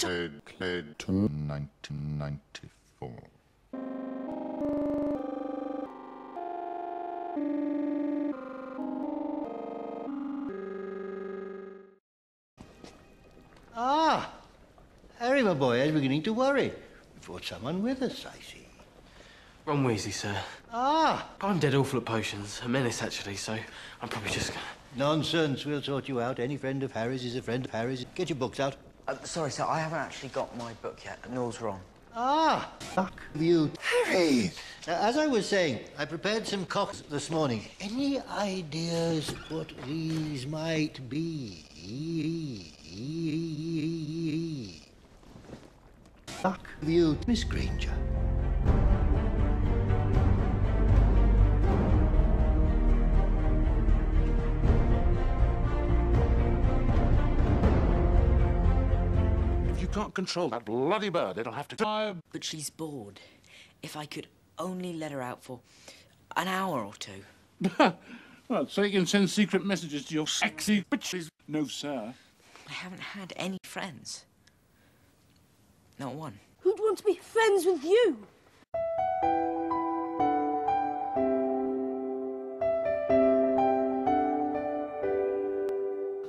Clyde, Clyde to 1994. Ah, Harry, my boy, I was beginning to worry. We've brought someone with us, I see. Ron Weasley, sir. Ah, I'm dead awful at potions. A menace, actually, so I'm probably just gonna... nonsense. We'll sort you out. Any friend of Harry's is a friend of Harry's. Get your books out. Uh, sorry, sir, I haven't actually got my book yet. Nor's wrong. Ah, fuck you, Harry. Now, as I was saying, I prepared some cocks this morning. Any ideas what these might be? Fuck you, Miss Granger. Can't control that bloody bird, it'll have to die. But she's bored. If I could only let her out for an hour or two. well, so you can send secret messages to your sexy bitches. No, sir. I haven't had any friends. Not one. Who'd want to be friends with you?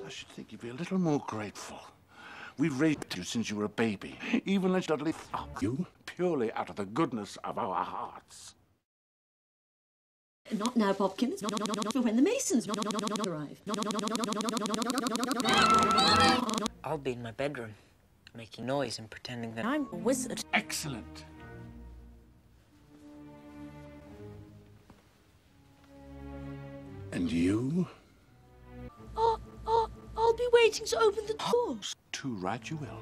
I should think you'd be a little more grateful. We raised you since you were a baby, even when Dudley fucked you, purely out of the goodness of our hearts. Not now, Popkins. Not, when the Masons arrive. I'll be in my bedroom, making noise and pretending that I'm a wizard. Excellent. And you? Oh. I'll be waiting to open the door. Too right you will.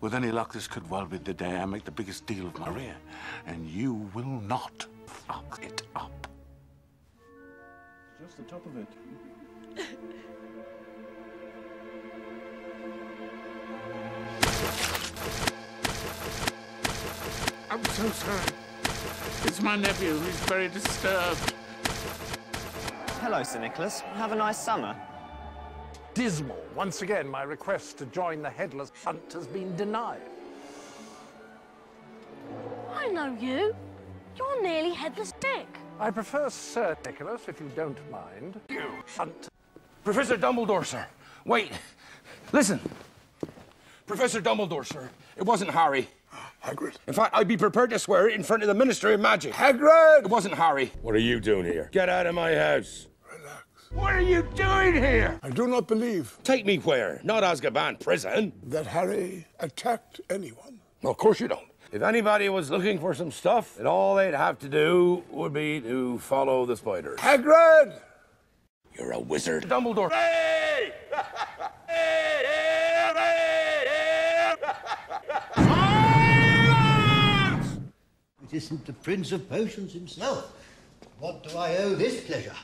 With any luck, this could well be the day I make the biggest deal of my career. And you will not fuck it up. Just the top of it. I'm so sorry. It's my nephew. He's very disturbed. Hello, Sir Nicholas. Have a nice summer. Dismal. Once again, my request to join the Headless Hunt has been denied. I know you. You're nearly headless Dick. I prefer Sir Nicholas, if you don't mind. You hunt. Professor Dumbledore, sir. Wait. Listen. Professor Dumbledore, sir. It wasn't Harry. Hagrid? In fact, I'd be prepared to swear it in front of the Ministry of Magic. Hagrid! It wasn't Harry. What are you doing here? Get out of my house. Relax. What are you doing here? I do not believe Take me where? Not Azkaban prison. that Harry attacked anyone. Of course you don't. If anybody was looking for some stuff, then all they'd have to do would be to follow the spiders. Hagrid! You're a wizard. Dumbledore. It isn't the Prince of Potions himself. What do I owe this pleasure?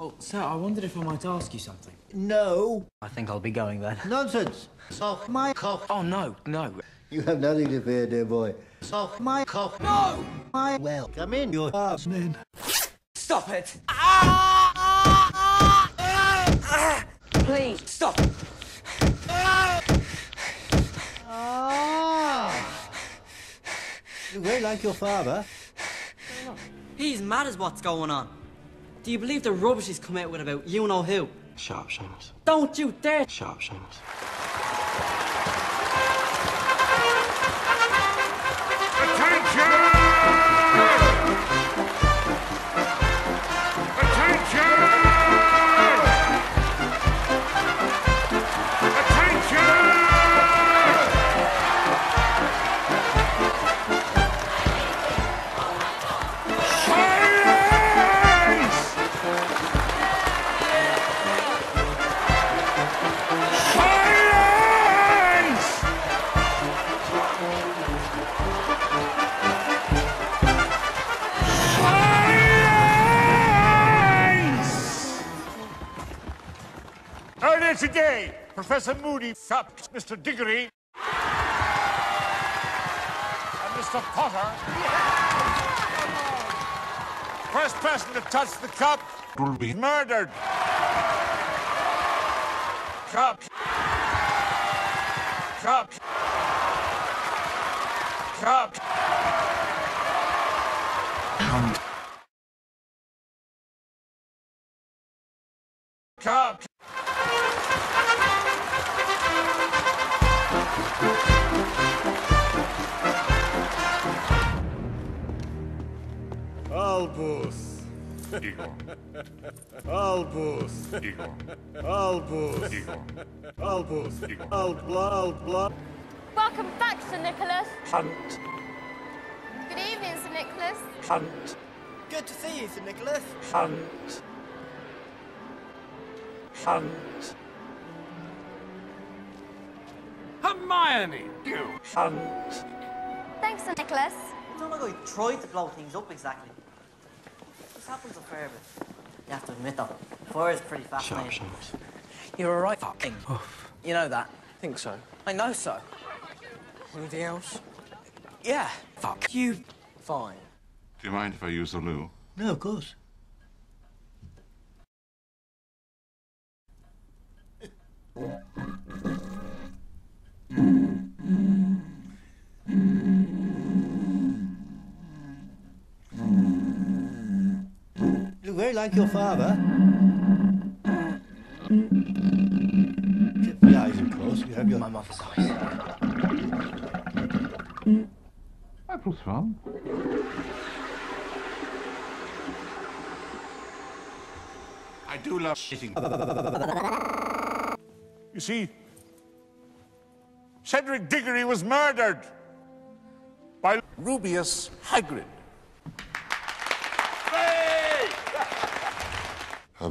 Oh, sir, I wondered if I might ask you something. No. I think I'll be going then. Nonsense. Sock my cock. Oh, no, no. You have nothing to fear, dear boy. Sock my cock. No! My well. Come in, your ass. Stop it! Please, stop! Ah! You're very like your father. He's mad as what's going on. Do you believe the rubbish he's come out with about you know who? Sharp, Seamus. Don't you dare! Sharp, Seamus. Earlier today, Professor Moody stopped Mr. Diggory and Mr. Potter. First person to touch the cup will be murdered. Cup. Stop! Stop! Stop! Albus. Igor. Albus. Igor. Albus. Igor. Albus. Albla, albla. Welcome back, Sir Nicholas. Hunt. Good evening, Sir Nicholas. Hunt. Good to see you, Sir Nicholas. Hunt. Hunt. Hermione! You. Hunt. Thanks, Sir Nicholas. It's not like I tried to blow things up exactly. This happens a fair bit. You have to admit though, fire is pretty fascinating. You're a right fucking. You know that. I Think so. I know so. Anything else? Yeah. Fuck you. Fine. Do you mind if I use the loo? No, of course. Very like your father. Except for the eyes, of course. You have your... My mother's eyes. That was fun. I do love shitting. You see, Cedric Diggory was murdered by Rubeus Hagrid.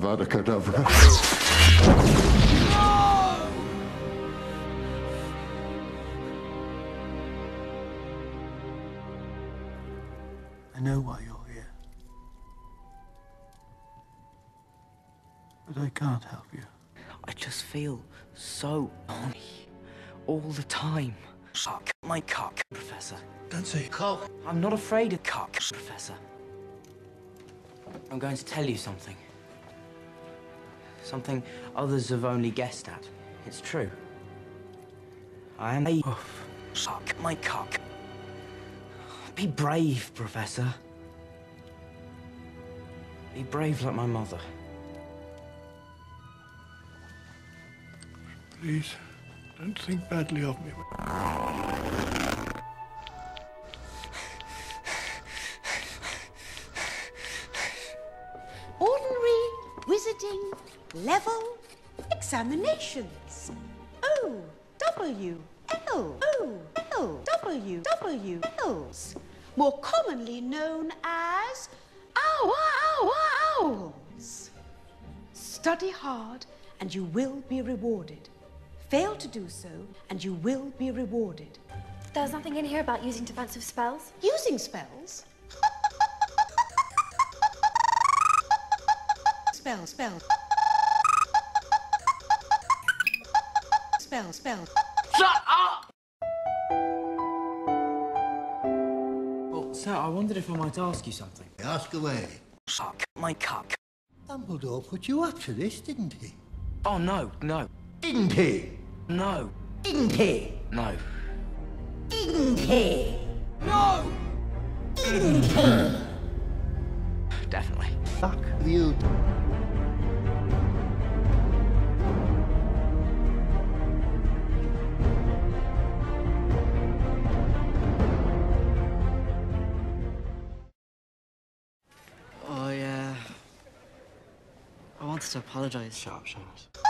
Avada Kedavra. I know why you're here. But I can't help you. I just feel so horny all the time. Suck my cock, Professor. Don't say cock. I'm not afraid of cock, Professor. I'm going to tell you something. Something others have only guessed at. It's true. I am a... Oh, Suck my cock. Be brave, Professor. Be brave like my mother. Please, don't think badly of me. Level examinations. O W L O L W W L's, more commonly known as owl, owl, owls. Study hard and you will be rewarded. Fail to do so and you will be rewarded. There's nothing in here about using defensive spells. Using spells? spell, spell. Spell, spell. Shut up! Well, sir, I wondered if I might ask you something. Ask away. Suck my cock. Dumbledore put you up to this, didn't he? Oh, no, no, Didn't he? no, Didn't he? no. Didn't he? No! Didn't he? Definitely. Fuck you. Apologise. Shut up, Seamus.